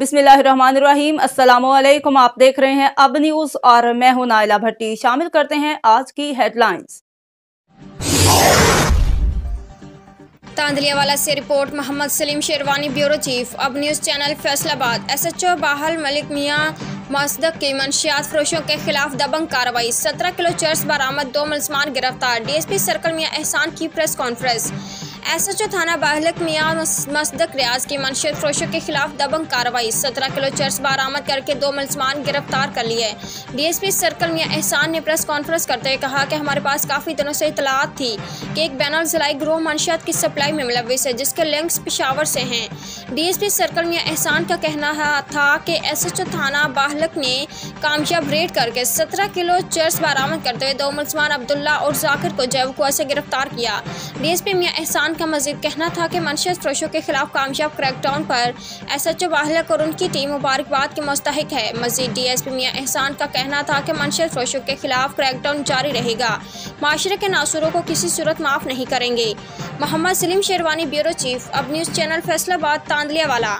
बिस्मिल्लाहिर्रहमानिर्रहीम अस्सलाम आप देख रहे हैं अब न्यूज़ और मैं हूँ नाइला भट्टी। शामिल करते हैं आज की हेडलाइंस। तांदलियावाला से report, Mohammad Salim Sherwani, bureau chief. Ab news channel Faisalabad. SHO Bahal Malik Mian Masdaq की मनशियात फरोशों के खिलाफ दबंग कार्रवाई। सत्रह किलो चर्च बरामद, दो मुलजमान गिरफ़्तार। डीएसपी सर्कल मियाँ एहसान की press conference. S H O थाना बाहलक मियाँ मसदक रियाज की मनशियत फरोशों के खिलाफ दबंग कार्रवाई। सत्रह किलो चर्च बरामद करके दो मुलजमान गिरफ़्तार कर लिए। D S P circle Mian एहसान ने प्रेस कॉन्फ्रेंस करते हुए कहा कि हमारे पास काफ़ी दिनों से इतलात थी कि एक बैनल ज़िलाई ग्रोह मंशियात की सप्लाई में मुलविस है जिसके लिंक्स पिशावर से हैं। D S P circle Mian एहसान का कहना था कि एस एच ओ थाना बाहलक ने कामयाब रेड करके सत्रह किलो चर्च बरामद करते हुए दो मुलजमान अब्दुल्ला और जाकिर को जैवकुआ से गिरफ़्तार किया। डी एस पी मियाँ एहसान का मजीद कहना था कि मनशत फरोशों के खिलाफ कामयाब क्रैकडाउन पर एस एच ओ बाहलक और उनकी टीम मुबारकबाद के मुस्तक है। मजीद डी एस पी मियाँ एहसान का कहना था कि मनशत फरोशों के खिलाफ क्रैकडाउन जारी रहेगा। माशरे के नासुरों को किसी सूरत माफ़ नहीं करेंगे। Mohammad Salim Sherwani, bureau chief, Ab news channel Faisalabad Tandlianwala.